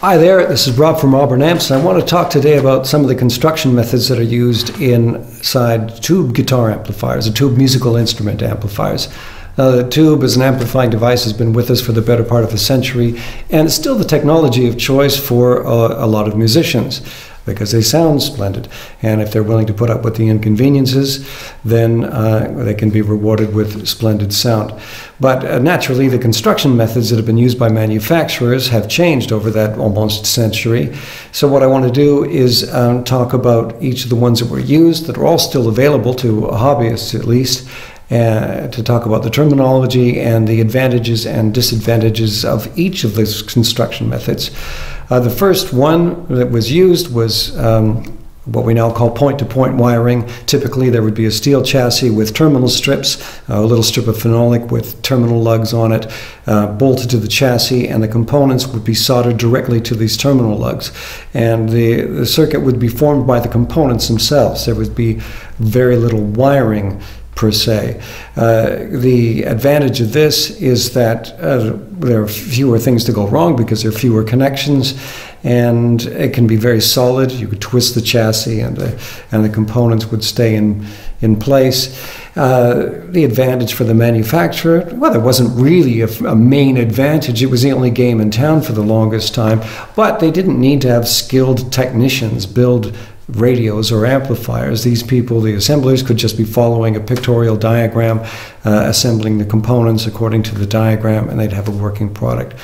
Hi there, this is Rob from Auburn Amps, and I want to talk today about some of the construction methods that are used inside tube guitar amplifiers, or tube musical instrument amplifiers. Now, the tube as an amplifying device has been with us for the better part of a century, and it's still the technology of choice for a, a lot of musicians because they sound splendid. And if they're willing to put up with the inconveniences, then uh, they can be rewarded with splendid sound. But uh, naturally, the construction methods that have been used by manufacturers have changed over that almost century. So, what I want to do is um, talk about each of the ones that were used that are all still available to hobbyists at least. Uh, to talk about the terminology and the advantages and disadvantages of each of those construction methods. Uh, the first one that was used was um, what we now call point-to-point wiring. Typically, there would be a steel chassis with terminal strips, a little strip of phenolic with terminal lugs on it, uh, bolted to the chassis, and the components would be soldered directly to these terminal lugs. And the, the circuit would be formed by the components themselves. There would be very little wiring per se. Uh, the advantage of this is that uh, there are fewer things to go wrong because there are fewer connections and it can be very solid. You could twist the chassis and the, and the components would stay in, in place. Uh, the advantage for the manufacturer, well, there wasn't really a, a, main advantage. It was the only game in town for the longest time, but they didn't need to have skilled technicians build radios or amplifiers. These people, the assemblers, could just be following a pictorial diagram, uh, assembling the components according to the diagram, and they'd have a working product.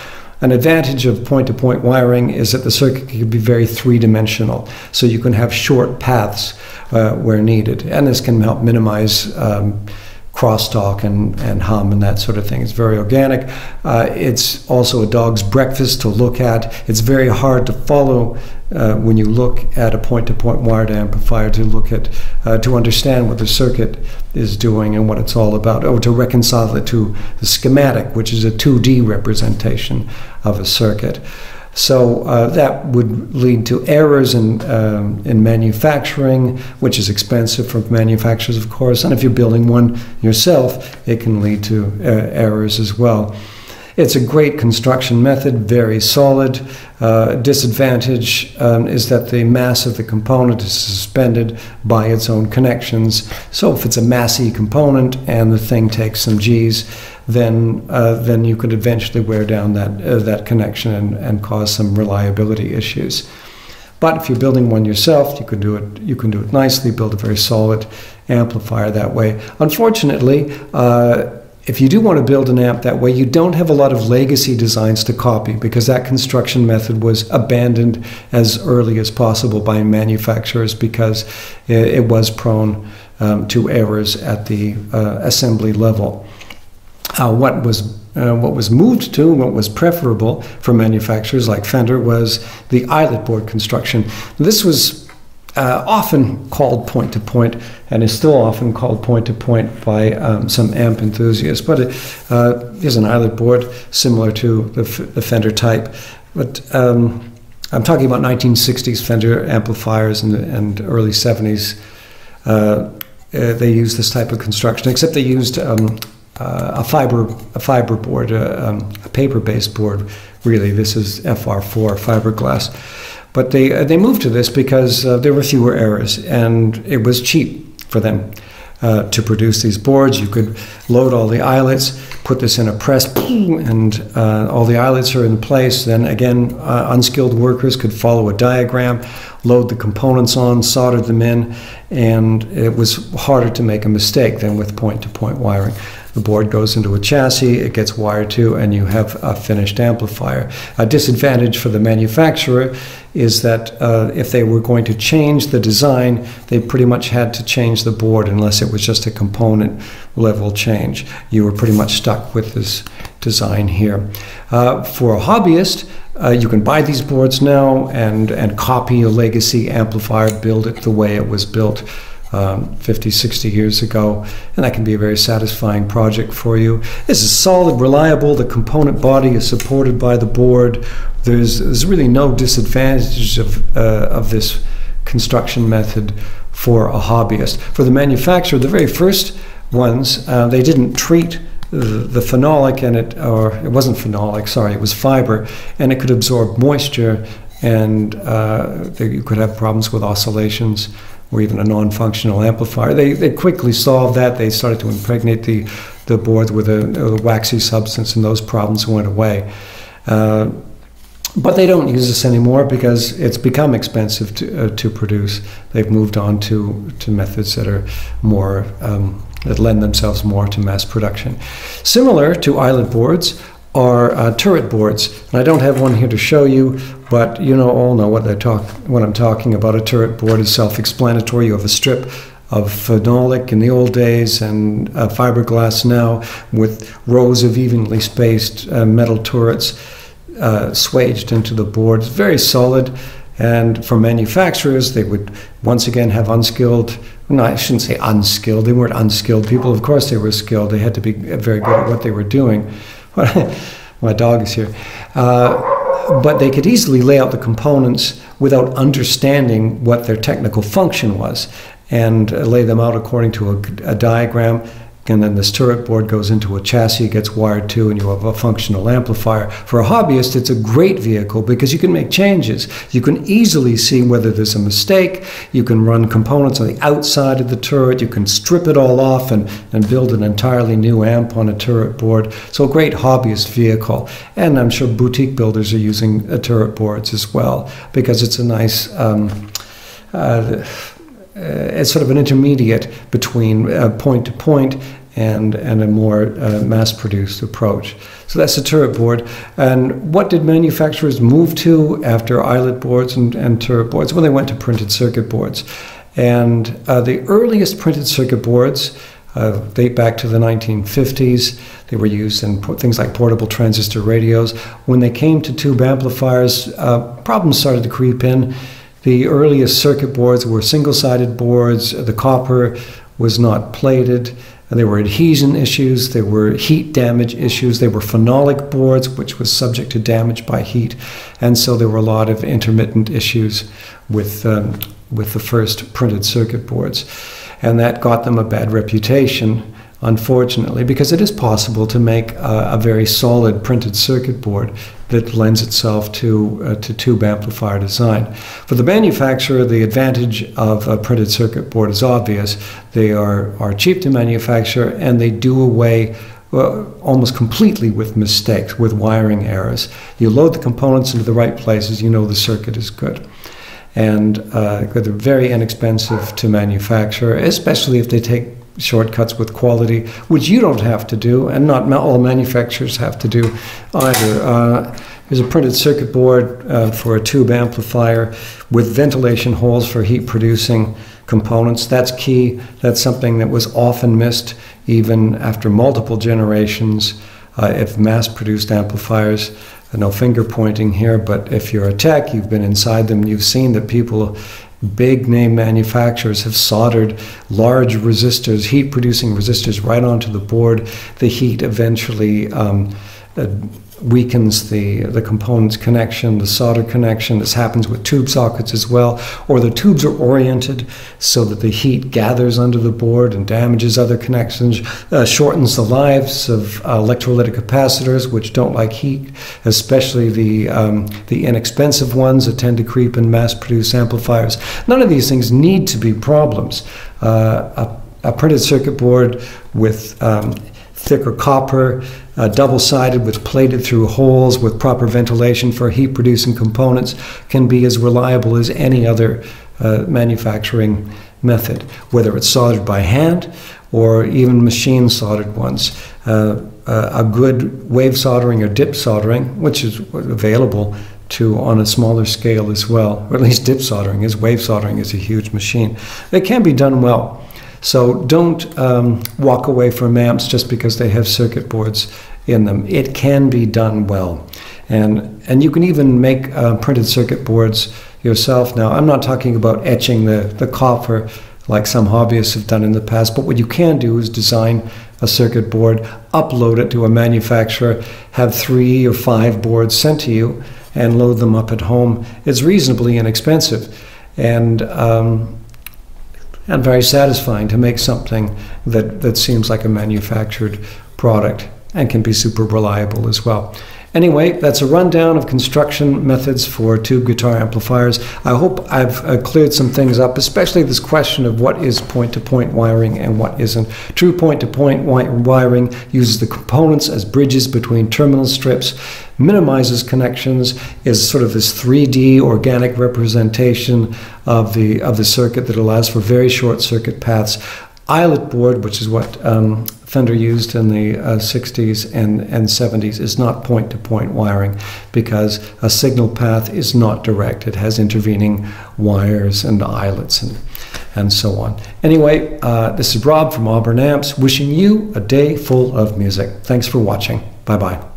An advantage of point to point wiring is that the circuit can be very three dimensional, so you can have short paths uh, where needed, and this can help minimize. Um, crosstalk and, and hum and that sort of thing. It's very organic. Uh, it's also a dog's breakfast to look at. It's very hard to follow uh, when you look at a point-to-point wired amplifier to look at uh, to understand what the circuit is doing and what it's all about, or to reconcile it to the schematic, which is a 2D representation of a circuit. So uh, that would lead to errors in, um, in manufacturing, which is expensive for manufacturers, of course. And if you're building one yourself, it can lead to uh, errors as well. It's a great construction method, very solid. Uh, disadvantage um, is that the mass of the component is suspended by its own connections. So if it's a massy component and the thing takes some G's, then uh, then you could eventually wear down that uh, that connection and, and cause some reliability issues. But if you're building one yourself, you can do it. You can do it nicely. Build a very solid amplifier that way. Unfortunately uh, if you do want to build an amp that way, you don't have a lot of legacy designs to copy because that construction method was abandoned as early as possible by manufacturers because it, was prone um, to errors at the uh, assembly level. Uh, what was uh, what was moved to, what was preferable for manufacturers like Fender, was the eyelet board construction. This was uh, often called point to point and is still often called point to point by um, some amp enthusiasts. But it uh, is an eyelet board similar to the, the Fender type. But um, I'm talking about 1960s Fender amplifiers and, and early 70s. Uh, uh, they used this type of construction, except they used um, a fiber a fiber board, uh, um, a paper-based board. Really, this is FR4 fiberglass. But they, uh, they moved to this because uh, there were fewer errors and it was cheap for them. Uh, to produce these boards. You could load all the eyelets, put this in a press, and uh, all the eyelets are in place. Then again, uh, unskilled workers could follow a diagram, load the components on, solder them in, and it was harder to make a mistake than with point-to-point -point wiring. The board goes into a chassis, it gets wired to, and you have a finished amplifier. A disadvantage for the manufacturer is that uh, if they were going to change the design, they pretty much had to change the board unless it was just a component level change. You were pretty much stuck with this design here. Uh, for a hobbyist, uh, you can buy these boards now and, and copy a legacy amplifier, build it the way it was built um, 50, 60 years ago, and that can be a very satisfying project for you. This is solid, reliable, the component body is supported by the board. There's, there's really no disadvantage of, uh, of this construction method for a hobbyist. For the manufacturer, the very first ones, uh, they didn't treat the phenolic and it, or it wasn't phenolic, sorry, it was fiber, and it could absorb moisture, and uh, you could have problems with oscillations or even a non-functional amplifier. They, they quickly solved that. They started to impregnate the, the boards with a, a waxy substance, and those problems went away. Uh, but they don't use this anymore because it's become expensive to, uh, to produce. They've moved on to, to methods that are more um, that lend themselves more to mass production. Similar to eyelet boards are uh, turret boards, and I don't have one here to show you, but you know all know what I talk what I'm talking about. A turret board is self-explanatory. You have a strip of phenolic in the old days and uh, fiberglass now, with rows of evenly spaced uh, metal turrets uh, swaged into the board. It's very solid. And for manufacturers, they would once again have unskilled, no, I shouldn't say unskilled, they weren't unskilled people. Of course, they were skilled. They had to be very good at what they were doing. My dog is here. Uh, but they could easily lay out the components without understanding what their technical function was and lay them out according to a, a diagram and then this turret board goes into a chassis, gets wired to, and you have a functional amplifier. For a hobbyist, it's a great vehicle because you can make changes. You can easily see whether there's a mistake. You can run components on the outside of the turret. You can strip it all off and, and build an entirely new amp on a turret board. So a great hobbyist vehicle. And I'm sure boutique builders are using uh, turret boards as well because it's a nice. Um, uh, as sort of an intermediate between uh, point to point and, and a more uh, mass produced approach. So that's the turret board. And what did manufacturers move to after eyelet boards and, and turret boards? Well, they went to printed circuit boards. And uh, the earliest printed circuit boards uh, date back to the 1950s. They were used in things like portable transistor radios. When they came to tube amplifiers, uh, problems started to creep in. The earliest circuit boards were single sided boards, the copper was not plated. There were adhesion issues, there were heat damage issues, there were phenolic boards, which was subject to damage by heat, and so there were a lot of intermittent issues with, um, with the first printed circuit boards. And that got them a bad reputation unfortunately, because it is possible to make a, a, very solid printed circuit board that lends itself to, uh, to tube amplifier design. For the manufacturer, the advantage of a printed circuit board is obvious. They are, are cheap to manufacture and they do away uh, almost completely with mistakes, with wiring errors. You load the components into the right places, you know the circuit is good and uh, they're very inexpensive to manufacture, especially if they take shortcuts with quality, which you don't have to do, and not all manufacturers have to do either. Uh, there's a printed circuit board uh, for a tube amplifier with ventilation holes for heat producing components. That's key. That's something that was often missed even after multiple generations uh, if mass produced amplifiers. No finger pointing here, but if you're a tech, you've been inside them, you've seen that people big name manufacturers have soldered large resistors, heat producing resistors, right onto the board. The heat eventually um, uh, weakens the, the components connection, the solder connection. This happens with tube sockets as well. Or the tubes are oriented so that the heat gathers under the board and damages other connections, uh, shortens the lives of uh, electrolytic capacitors, which don't like heat, especially the, um, the inexpensive ones that tend to creep in mass produced amplifiers. None of these things need to be problems. Uh, a, a, printed circuit board with um, thicker copper uh, double sided with plated through holes with proper ventilation for heat producing components can be as reliable as any other uh, manufacturing method, whether it's soldered by hand or even machine soldered ones. Uh, uh, a good wave soldering or dip soldering, which is available to on a smaller scale as well, or at least dip soldering is. Wave soldering is a huge machine. It can be done well. So don't um, walk away from amps just because they have circuit boards in them. It can be done well. And, and you can even make uh, printed circuit boards yourself now. I'm not talking about etching the, the copper like some hobbyists have done in the past, but what you can do is design a circuit board, upload it to a manufacturer, have three or five boards sent to you, and load them up at home. It's reasonably inexpensive. And um, and very satisfying to make something that, that seems like a manufactured product. product and can be super reliable as well. Anyway, that's a rundown of construction methods for tube guitar amplifiers. I hope I've uh, cleared some things up, especially this question of what is point to point wiring and what isn't. True point to point wiring uses the components as bridges between terminal strips, minimizes connections, is sort of this 3D organic representation of the, of the circuit that allows for very short circuit paths. Eyelet board, which is what um, Fender used in the uh, 60s and, and 70s, is not point to point wiring because a signal path is not direct. It has intervening wires and eyelets and, and so on. Anyway, uh, this is Rob from Auburn Amps wishing you a day full of music. Thanks for watching. Bye bye.